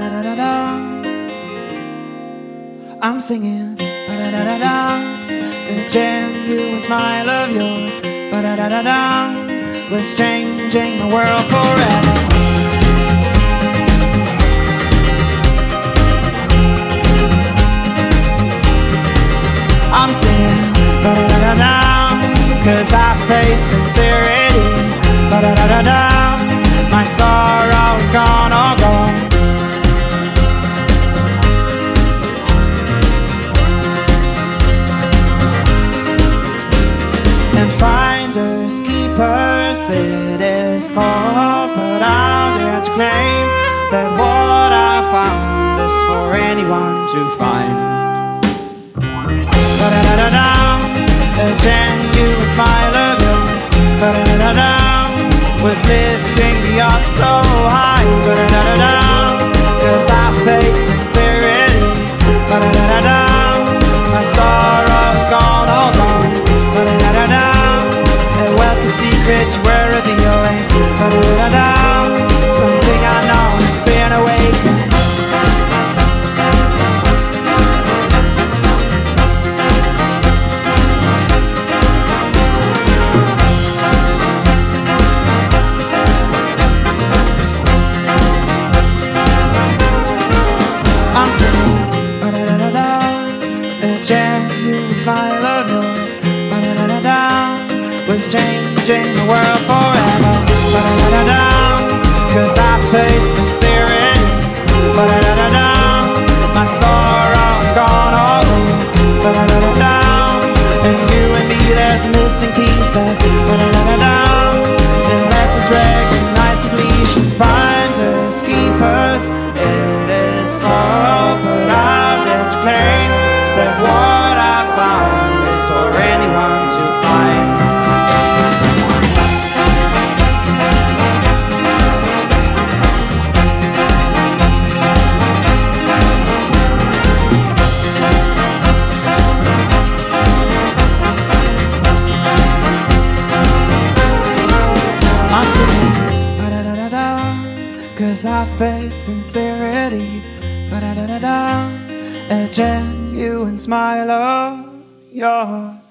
da da da da. I'm singing ba da da da da. The genuine smile of yours ba da da da da was changing the world forever. I'm singing ba da da da da. Cause I faced is called But I'll dare to claim That what I found is for anyone to find. Ba-da-da-da-da A genuine smile of yours Ba-da-da-da-da Was lifting me up so high. Ba-da-da-da-da Cause yours ba da da da da Was changing the world forever. Ba da da da da Cause I face sincerity ba da da da da My sorrow's gone all gone ba da da da da And you and me there's a missing piece that ba da da da da That lets us recognize completion Finders, keepers. It is called but I dare to claim That what Cause I face sincerity A genuine smile of yours